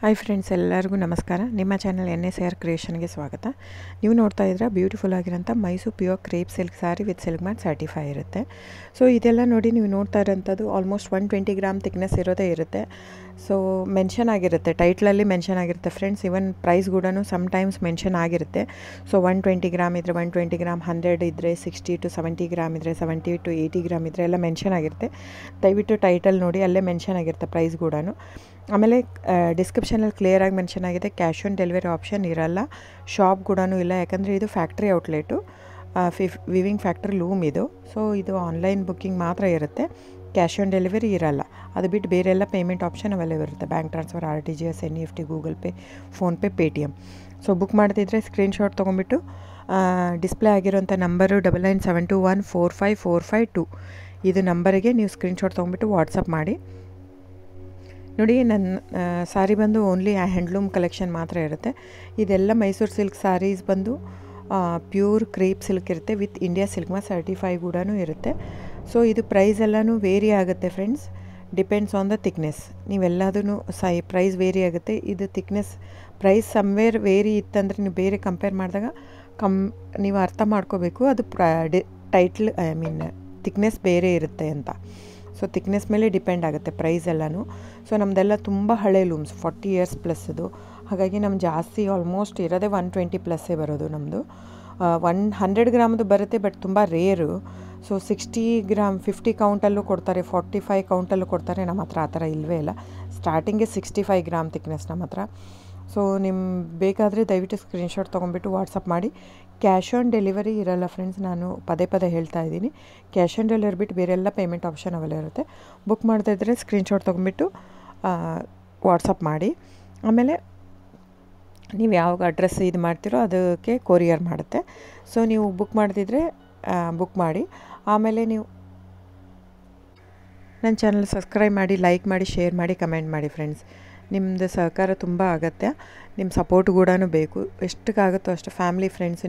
Hi friends ಎಲ್ಲರಿಗೂ ನಮಸ್ಕಾರ. ನಿಮ್ಮ ಚಾನಲ್ ಎನ್ ಎಸ್ ಆರ್ ಕ್ರಿಯೇಷನ್ಗೆ ಸ್ವಾಗತ. ನೀವು ನೋಡ್ತಾ ಇದ್ರೆ ಬ್ಯೂಟಿಫುಲ್ ಆಗಿರೋಂಥ Mysore pure crepe silk sari with silk mat certify ಇರುತ್ತೆ. ಸೊ ಇದೆಲ್ಲ ನೋಡಿ ನೀವು ನೋಡ್ತಾ ಇರೋಂಥದ್ದು almost one twenty gram thickness ಇರೋದೇ ಇರುತ್ತೆ. ಸೊ ಮೆನ್ಷನ್ ಆಗಿರುತ್ತೆ. ಟೈಟ್ಲಲ್ಲಿ ಮೆನ್ಷನ್ ಆಗಿರುತ್ತೆ. ಫ್ರೆಂಡ್ಸ್ ಇವನ್ ಪ್ರೈಸ್ ಕೂಡ ಸಮ್ಟೈಮ್ಸ್ ಮೆನ್ಷನ್ ಆಗಿರುತ್ತೆ. ಸೊ ಒನ್ ಟ್ವೆಂಟಿ ಗ್ರಾಮ್ ಇದ್ದರೆ ಒನ್ ಟ್ವೆಂಟಿ ಗ್ರಾಮ್ ಹಂಡ್ರೆಡ್ ಇದ್ದರೆ ಸಿಕ್ಸ್ಟಿ ಟು ಸೆವೆಂಟಿ ಗ್ರಾಮ್ ಇದ್ದರೆ ಸೆವೆಂಟಿ ಟು ಏಯ್ಟಿ ಗ್ರಾಮ್ ಇದ್ದರೆ ಎಲ್ಲ ಮೆನ್ಷನ್ ಆಗಿರುತ್ತೆ. ದಯವಿಟ್ಟು ಟೈಟಲ್ ನೋಡಿ, ಅಲ್ಲೇ ಮೆನ್ಷನ್ ಆಗಿರುತ್ತೆ ಪ್ರೈಸ್ ಕೂಡ ಆಮೇಲೆ ಡಿಸ್ಕ್ರಿಪ್ಷನಲ್ಲಿ ಕ್ಲಿಯರಾಗಿ ಮೆನ್ಷನ್ ಆಗಿದೆ ಕ್ಯಾಶ್ ಆನ್ ಡೆಲಿವರಿ ಆಪ್ಷನ್ ಇರಲ್ಲ ಶಾಪ್ ಕೂಡ ಇಲ್ಲ, ಯಾಕಂದರೆ ಇದು ಫ್ಯಾಕ್ಟ್ರಿ ಔಟ್ಲೆಟು ಫಿಫ್ ವಿವಿಂಗ್ ಫ್ಯಾಕ್ಟ್ರಿ ಲೂಮ್ ಇದು. ಸೊ ಇದು ಆನ್ಲೈನ್ ಬುಕ್ಕಿಂಗ್ ಮಾತ್ರ ಇರುತ್ತೆ ಕ್ಯಾಶ್ ಆನ್ ಡೆಲಿವರಿ ಇರಲ್ಲ. ಅದು ಬಿಟ್ಟು ಬೇರೆ ಎಲ್ಲ ಪೇಮೆಂಟ್ ಆಪ್ಷನ್ ಅವೈಲೇಬಲ್ ಇರುತ್ತೆ bank transfer R T G S N E T Google Pay PhonePe Paytm so book ಮಾಡ್ತಿದ್ರೆ ಸ್ಕ್ರೀನ್ಶಾಟ್ ತೊಗೊಂಬಿಟ್ಟು ಡಿಸ್ಪ್ಲೇ ಆಗಿರೋಂಥ number double nine seven two one four five four five two ಇದು ನಂಬರಿಗೆ ನೀವು screenshot ತೊಗೊಂಬಿಟ್ಟು WhatsApp ಮಾಡಿ. ನೋಡಿ, ನನ್ನ ಸಾರಿ ಬಂದು ಓನ್ಲಿ ಹ್ಯಾಂಡ್ಲೂಮ್ ಕಲೆಕ್ಷನ್ ಮಾತ್ರ ಇರುತ್ತೆ. ಇದೆಲ್ಲ ಮೈಸೂರು ಸಿಲ್ಕ್ ಸಾರೀಸ್ ಬಂದು ಪ್ಯೂರ್ ಕ್ರೀಪ್ ಸಿಲ್ಕ್ ಇರುತ್ತೆ. ವಿತ್ ಇಂಡಿಯಾ ಸಿಲ್ಕ್ ಮಾ ಸರ್ಟಿಫೈ ಕೂಡ ಇರುತ್ತೆ. ಸೊ ಇದು ಪ್ರೈಸ್ ಎಲ್ಲನೂ ವೇರಿ ಆಗುತ್ತೆ friends depends on the thickness ನೀವೆಲ್ಲದೂ ಸೈ ಪ್ರೈಸ್ ವೇರಿ ಆಗುತ್ತೆ. ಇದು ಥಿಕ್ನೆಸ್ ಪ್ರೈಸ್ ಸಮ್ವೇರ್ ವೇರಿ ಇತ್ತಂದರೆ ನೀವು ಬೇರೆ ಕಂಪೇರ್ ಮಾಡಿದಾಗ ಕಮ್, ನೀವು ಅರ್ಥ ಮಾಡ್ಕೋಬೇಕು. ಅದು ಪ್ರ the title I mean thickness ಬೇರೆ ಇರುತ್ತೆ ಅಂತ. ಸೊ ಥಿಕ್ನೆಸ್ ಮೇಲೆ ಡಿಪೆಂಡ್ ಆಗುತ್ತೆ ಪ್ರೈಸ್ ಎಲ್ಲನೂ. ಸೊ ನಮ್ಮದೆಲ್ಲ ತುಂಬ ಹಳೆ ಲೂಮ್ಸ್ ಫಾರ್ಟಿ ಇಯರ್ಸ್ ಪ್ಲಸ್ ಅದು. ಹಾಗಾಗಿ ನಮ್ಮ ಜಾಸ್ತಿ ಆಲ್ಮೋಸ್ಟ್ ಇರೋದೇ ಒನ್ ಟ್ವೆಂಟಿ ಪ್ಲಸ್ಸೇ ಬರೋದು ನಮ್ಮದು ಒನ್ ಹಂಡ್ರೆಡ್ ಗ್ರಾಮ್ದು ಬರುತ್ತೆ ಬಟ್ ತುಂಬ rare so sixty gram fifty ಕೌಂಟಲ್ಲೂ ಕೊಡ್ತಾರೆ ಫಾರ್ಟಿ ಫೈವ್ ಕೌಂಟಲ್ಲೂ ಕೊಡ್ತಾರೆ. ನಮ್ಮ ಹತ್ರ ಆ ಥರ ಇಲ್ಲವೇ ಇಲ್ಲ. ಸ್ಟಾರ್ಟಿಂಗೇ ಸಿಕ್ಸ್ಟಿ ಫೈವ್ ಗ್ರಾಮ್ ಥಿಕ್ನೆಸ್ ನಮ್ಮ ಹತ್ರ. ಸೊ ನಿಮ್ಮ ಬೇಕಾದರೆ ದಯವಿಟ್ಟು ಸ್ಕ್ರೀನ್ಶಾಟ್ ತೊಗೊಂಬಿಟ್ಟು ವಾಟ್ಸಪ್ ಮಾಡಿ. ಕ್ಯಾಶ್ ಆನ್ ಡೆಲಿವರಿ ಇರಲ್ಲ ಫ್ರೆಂಡ್ಸ್ ನಾನು ಪದೇ ಪದೇ ಹೇಳ್ತಾ ಇದ್ದೀನಿ. ಕ್ಯಾಶ್ ಆನ್ ಡೆಲಿವರಿ ಬಿಟ್ಟು ಬೇರೆಲ್ಲ ಪೇಮೆಂಟ್ ಆಪ್ಷನ್ ಅವೆಲ್ಲ ಇರುತ್ತೆ. ಬುಕ್ ಮಾಡ್ತಾ ಇದ್ದರೆ ಸ್ಕ್ರೀನ್ಶಾಟ್ ತೊಗೊಂಬಿಟ್ಟು ವಾಟ್ಸಪ್ ಮಾಡಿ. ಆಮೇಲೆ ನೀವು ಯಾವಾಗ ಅಡ್ರೆಸ್ ಇದು ಮಾಡ್ತೀರೋ ಅದಕ್ಕೆ ಕೊರಿಯರ್ ಮಾಡುತ್ತೆ. ಸೊ ನೀವು ಬುಕ್ ಮಾಡ್ತಿದ್ರೆ ಬುಕ್ ಮಾಡಿ. ಆಮೇಲೆ ನೀವು ನನ್ನ ಚಾನಲ್ ಸಬ್ಸ್ಕ್ರೈಬ್ ಮಾಡಿ ಲೈಕ್ ಮಾಡಿ ಶೇರ್ ಮಾಡಿ ಕಮೆಂಟ್ ಮಾಡಿ ಫ್ರೆಂಡ್ಸ್ ನಿಮ್ಮದು ಸಹಕಾರ ತುಂಬ ಅಗತ್ಯ ನಿಮ್ಮ ಸಪೋರ್ಟ್ ಕೂಡ ಬೇಕು. ಎಷ್ಟಕ್ಕಾಗುತ್ತೋ ಅಷ್ಟು ಫ್ಯಾಮಿಲಿ ಫ್ರೆಂಡ್ಸು